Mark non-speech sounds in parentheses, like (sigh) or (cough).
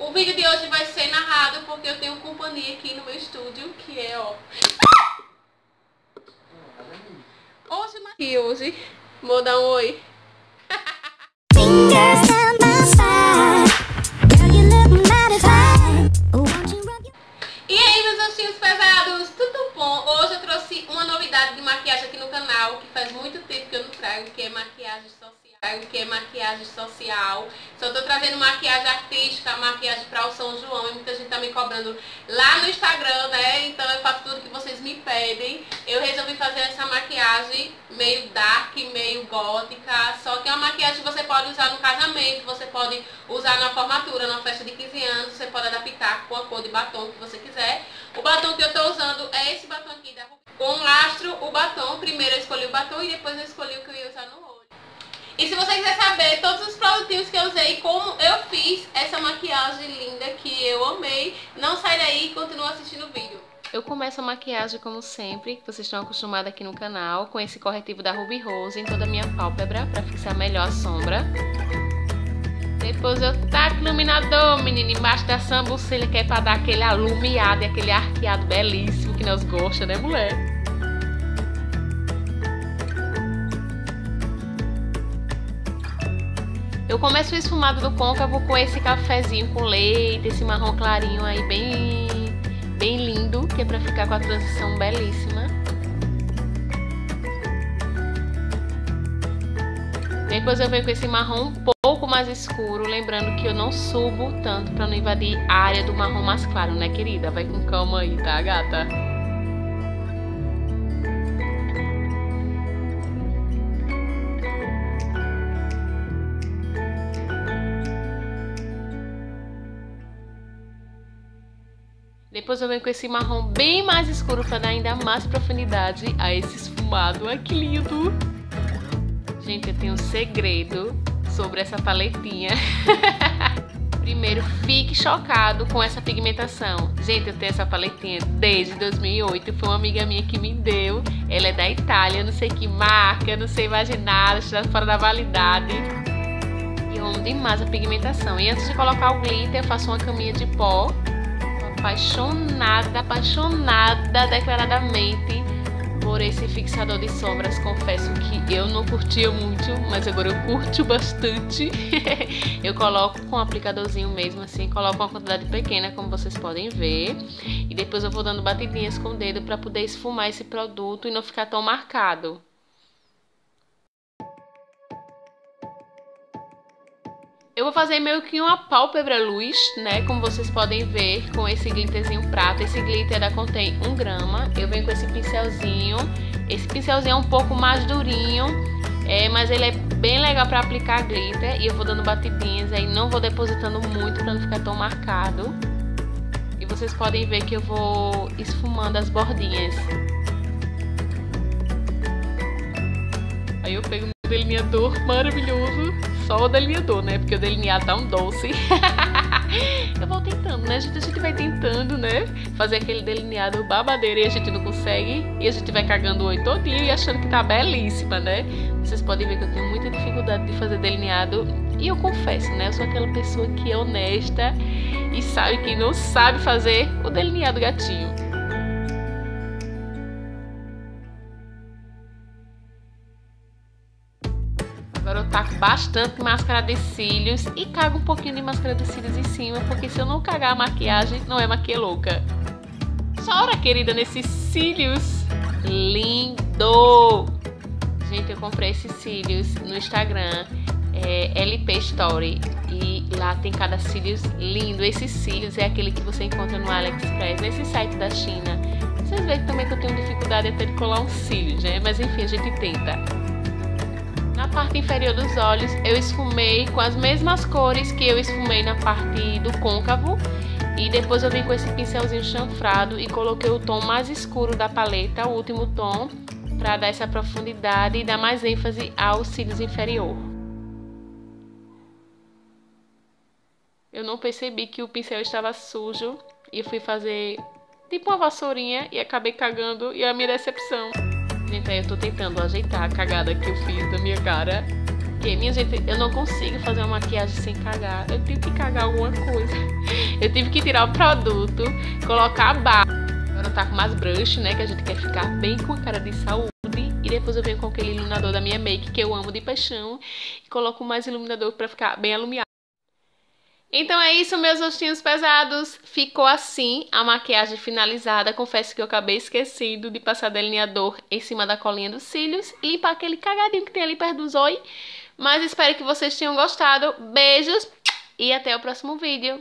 O vídeo de hoje vai ser narrado porque eu tenho companhia aqui no meu estúdio, que é, ó... Hoje, aqui hoje, vou dar um oi. E aí, meus anjinhos pesados, tudo bom? Hoje eu trouxe uma novidade de maquiagem aqui no canal, que faz muito tempo que eu não trago, que é maquiagem social. Que é maquiagem social. Só tô trazendo maquiagem artística, maquiagem para o São João. E muita gente tá me cobrando lá no Instagram, né? Então eu faço tudo que vocês me pedem. Eu resolvi fazer essa maquiagem meio dark, meio gótica. Só que é uma maquiagem que você pode usar no casamento, você pode usar na formatura, na festa de 15 anos. Você pode adaptar com a cor de batom que você quiser. O batom que eu tô usando é esse batom aqui da. Com lastro, o batom. Primeiro eu escolhi o batom e depois eu escolhi o que eu ia usar no olho. E se você quiser saber todos os produtinhos que eu usei como eu fiz essa maquiagem linda que eu amei, não sai daí e continua assistindo o vídeo. Eu começo a maquiagem como sempre, que vocês estão acostumados aqui no canal, com esse corretivo da Ruby Rose em toda a minha pálpebra, para fixar melhor a sombra. Depois eu taco iluminador, menina, embaixo da sambucelha, que é pra dar aquele alumiado e aquele arqueado belíssimo que nós gostamos, né, mulher? Eu começo o esfumado do côncavo com esse cafezinho com leite, esse marrom clarinho aí bem, bem lindo, que é pra ficar com a transição belíssima. Depois eu venho com esse marrom um pouco mais escuro, lembrando que eu não subo tanto pra não invadir a área do marrom mais claro, né, querida? Vai com calma aí, tá, gata? Depois eu venho com esse marrom bem mais escuro para dar ainda mais profundidade a esse esfumado. Ai, que lindo! Gente, eu tenho um segredo sobre essa paletinha. (laughs) Primeiro, fique chocado com essa pigmentação. Gente, eu tenho essa paletinha desde 2008. Foi uma amiga minha que me deu. Ela é da Itália, não sei que marca, não sei imaginar, está fora da validade. E eu amo demais a pigmentação. E antes de colocar o glitter, eu faço uma caminha de pó apaixonada, apaixonada declaradamente por esse fixador de sombras. Confesso que eu não curtia muito, mas agora eu curto bastante. (laughs) eu coloco com um aplicadorzinho mesmo assim, coloco uma quantidade pequena, como vocês podem ver. E depois eu vou dando batidinhas com o dedo para poder esfumar esse produto e não ficar tão marcado. Eu vou fazer meio que uma pálpebra luz, né? Como vocês podem ver com esse glitterzinho prata. Esse glitter da contém 1 grama. Eu venho com esse pincelzinho. Esse pincelzinho é um pouco mais durinho, é, mas ele é bem legal para aplicar glitter. E eu vou dando batidinhas aí, não vou depositando muito para não ficar tão marcado. E vocês podem ver que eu vou esfumando as bordinhas. Aí eu pego um delineador maravilhoso só o delineador, né? Porque o delineado tá um doce. (laughs) eu vou tentando, né? A gente, a gente vai tentando, né? Fazer aquele delineado babadeiro e a gente não consegue. E a gente vai cagando o olho todinho e achando que tá belíssima, né? Vocês podem ver que eu tenho muita dificuldade de fazer delineado. E eu confesso, né? Eu sou aquela pessoa que é honesta e sabe que não sabe fazer o delineado gatinho. Agora eu taco bastante máscara de cílios e cago um pouquinho de máscara de cílios em cima, porque se eu não cagar a maquiagem, não é maquia louca. Chora, querida, nesses cílios. Lindo! Gente, eu comprei esses cílios no Instagram, é LP Story, e lá tem cada cílios lindo. Esses cílios é aquele que você encontra no AliExpress, nesse site da China. Vocês veem também que eu tenho dificuldade até de colar um cílio, né? Mas enfim, a gente tenta. Na parte inferior dos olhos, eu esfumei com as mesmas cores que eu esfumei na parte do côncavo. E depois eu vim com esse pincelzinho chanfrado e coloquei o tom mais escuro da paleta, o último tom, para dar essa profundidade e dar mais ênfase aos cílios inferior. Eu não percebi que o pincel estava sujo e fui fazer tipo uma vassourinha e acabei cagando e a minha decepção. Gente, aí eu tô tentando ajeitar a cagada que eu fiz da minha cara. Porque, minha gente, eu não consigo fazer uma maquiagem sem cagar. Eu tive que cagar alguma coisa. (laughs) Eu tive que tirar o produto, colocar a barra. Agora tá com mais brush, né? Que a gente quer ficar bem com a cara de saúde. E depois eu venho com aquele iluminador da minha make, que eu amo de paixão. E coloco mais iluminador pra ficar bem alumiado. Então é isso, meus rostinhos pesados. Ficou assim a maquiagem finalizada. Confesso que eu acabei esquecendo de passar delineador em cima da colinha dos cílios e limpar aquele cagadinho que tem ali perto do zóio. Mas espero que vocês tenham gostado. Beijos e até o próximo vídeo.